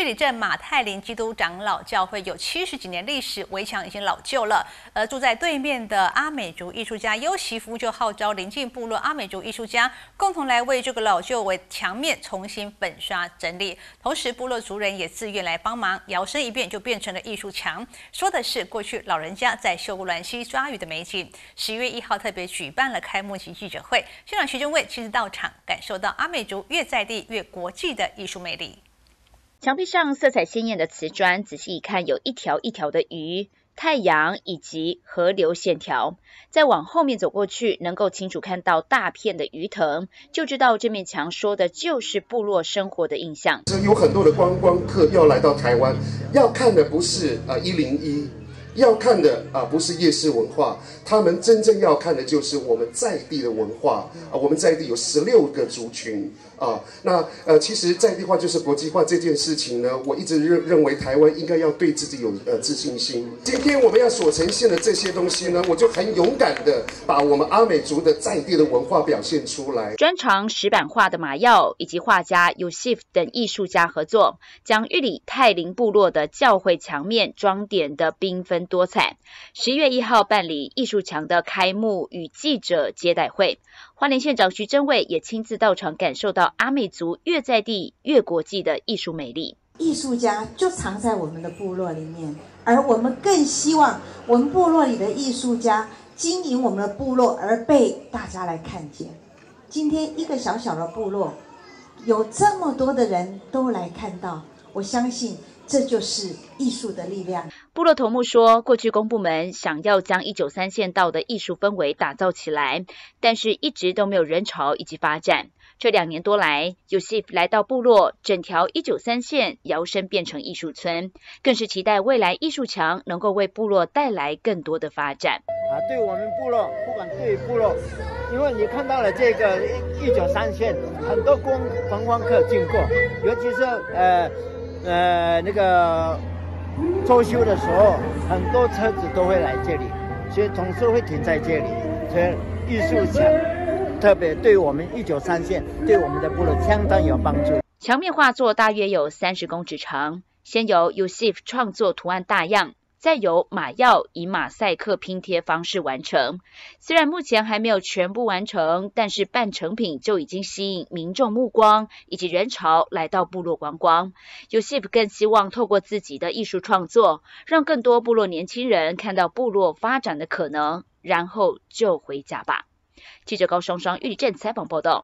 玉里镇马太林基督长老教会有七十几年历史，围墙已经老旧了。而住在对面的阿美族艺术家优媳夫就号召邻近部落阿美族艺术家共同来为这个老旧为墙面重新粉刷整理。同时，部落族人也自愿来帮忙，摇身一变就变成了艺术墙。说的是过去老人家在秀姑峦溪抓鱼的美景。十月一号特别举办了开幕式记者会，现场徐正伟亲自到场，感受到阿美族越在地越国际的艺术魅力。墙壁上色彩鲜艳的瓷砖，仔细一看，有一条一条的鱼、太阳以及河流线条。再往后面走过去，能够清楚看到大片的鱼藤，就知道这面墙说的就是部落生活的印象。有很多的观光客要来到台湾，要看的不是呃一零一。要看的啊，不是夜市文化，他们真正要看的就是我们在地的文化啊。我们在地有十六个族群啊。那呃，其实在地化就是国际化这件事情呢，我一直认认为台湾应该要对自己有呃自信心。今天我们要所呈现的这些东西呢，我就很勇敢的把我们阿美族的在地的文化表现出来。专长石板画的马耀以及画家 Yusif 等艺术家合作，将玉里泰林部落的教会墙面装点的缤纷。多彩！十月一号办理艺术墙的开幕与记者接待会，花莲县长徐祯伟也亲自到场，感受到阿美族越在地越国际的艺术美丽。艺术家就藏在我们的部落里面，而我们更希望我们部落里的艺术家经营我们的部落，而被大家来看见。今天一个小小的部落，有这么多的人都来看到，我相信。这就是艺术的力量。部落头目说，过去公部门想要将一九三线道的艺术氛围打造起来，但是一直都没有人潮以及发展。这两年多来，Yusif 来到部落，整条一九三线摇身变成艺术村，更是期待未来艺术墙能够为部落带来更多的发展。啊，对我们部落，不管对部落，因为你看到了这个一九三线，很多观观光客经过，尤其是呃。呃，那个装修的时候，很多车子都会来这里，所以总是会停在这里。所以艺术墙特别对我们一九三线，对我们的部落相当有帮助。墙面画作大约有三十公尺长，先由 Yusif 创作图案大样。再由马耀以马赛克拼贴方式完成。虽然目前还没有全部完成，但是半成品就已经吸引民众目光以及人潮来到部落观光。有 s i p 更希望透过自己的艺术创作，让更多部落年轻人看到部落发展的可能，然后就回家吧。记者高双双玉里镇采访报道。